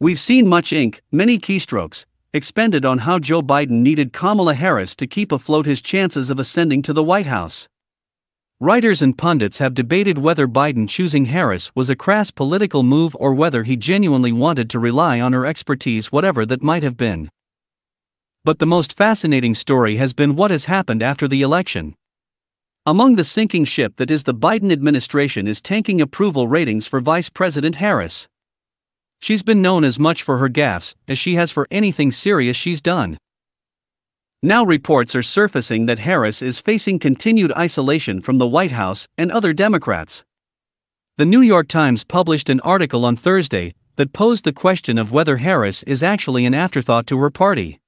We've seen much ink, many keystrokes, expended on how Joe Biden needed Kamala Harris to keep afloat his chances of ascending to the White House. Writers and pundits have debated whether Biden choosing Harris was a crass political move or whether he genuinely wanted to rely on her expertise, whatever that might have been. But the most fascinating story has been what has happened after the election. Among the sinking ship that is the Biden administration is tanking approval ratings for Vice President Harris. She's been known as much for her gaffes as she has for anything serious she's done. Now reports are surfacing that Harris is facing continued isolation from the White House and other Democrats. The New York Times published an article on Thursday that posed the question of whether Harris is actually an afterthought to her party.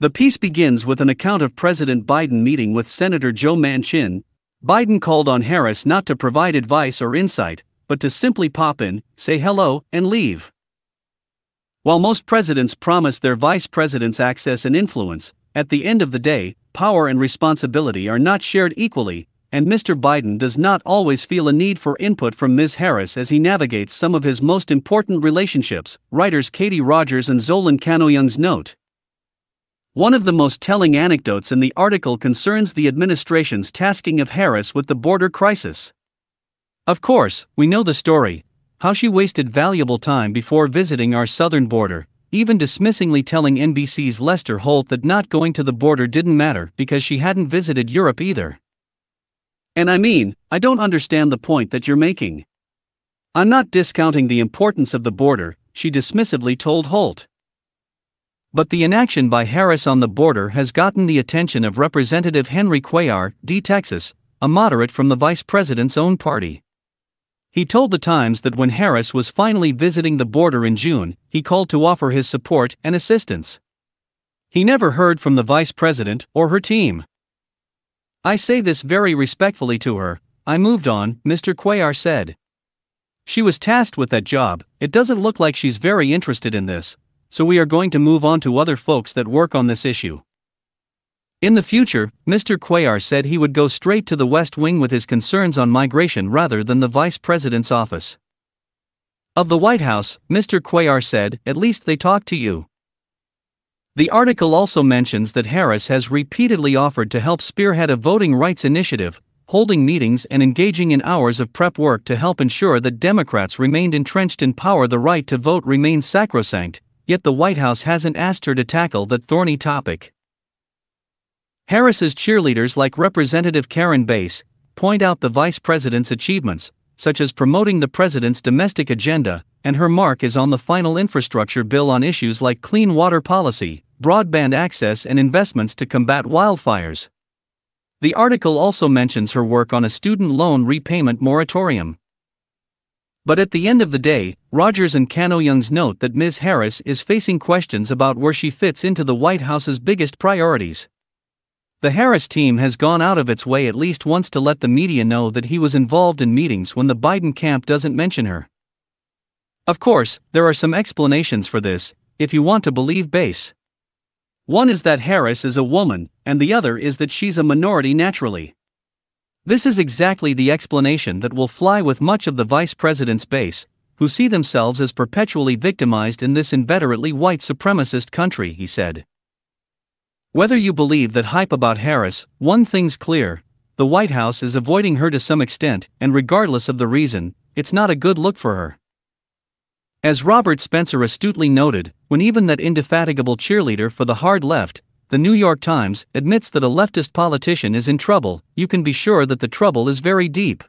The piece begins with an account of President Biden meeting with Senator Joe Manchin. Biden called on Harris not to provide advice or insight, but to simply pop in, say hello, and leave. While most presidents promise their vice presidents access and influence, at the end of the day, power and responsibility are not shared equally, and Mr. Biden does not always feel a need for input from Ms. Harris as he navigates some of his most important relationships, writers Katie Rogers and Zolan Kanno-Youngs note. One of the most telling anecdotes in the article concerns the administration's tasking of Harris with the border crisis. Of course, we know the story how she wasted valuable time before visiting our southern border, even dismissingly telling NBC's Lester Holt that not going to the border didn't matter because she hadn't visited Europe either. And I mean, I don't understand the point that you're making. I'm not discounting the importance of the border, she dismissively told Holt. But the inaction by Harris on the border has gotten the attention of Representative Henry Cuellar, D. Texas, a moderate from the vice president's own party. He told The Times that when Harris was finally visiting the border in June, he called to offer his support and assistance. He never heard from the vice president or her team. I say this very respectfully to her, I moved on, Mr. Cuellar said. She was tasked with that job, it doesn't look like she's very interested in this, so we are going to move on to other folks that work on this issue. In the future, Mr. Cuellar said he would go straight to the West Wing with his concerns on migration rather than the Vice President's office. Of the White House, Mr. Cuellar said, At least they talk to you. The article also mentions that Harris has repeatedly offered to help spearhead a voting rights initiative, holding meetings and engaging in hours of prep work to help ensure that Democrats remained entrenched in power. The right to vote remains sacrosanct, yet the White House hasn't asked her to tackle that thorny topic. Harris's cheerleaders like Representative Karen Bass point out the vice president's achievements, such as promoting the president's domestic agenda, and her mark is on the final infrastructure bill on issues like clean water policy, broadband access, and investments to combat wildfires. The article also mentions her work on a student loan repayment moratorium. But at the end of the day, Rogers and Kanno-Youngs note that Ms. Harris is facing questions about where she fits into the White House's biggest priorities. The Harris team has gone out of its way at least once to let the media know that he was involved in meetings when the Biden camp doesn't mention her. Of course, there are some explanations for this, if you want to believe Base. One is that Harris is a woman, and the other is that she's a minority naturally. This is exactly the explanation that will fly with much of the vice president's base, who see themselves as perpetually victimized in this inveterately white supremacist country, he said. Whether you believe that hype about Harris, one thing's clear the White House is avoiding her to some extent, and regardless of the reason, it's not a good look for her. As Robert Spencer astutely noted, when even that indefatigable cheerleader for the hard left, the New York Times, admits that a leftist politician is in trouble, you can be sure that the trouble is very deep.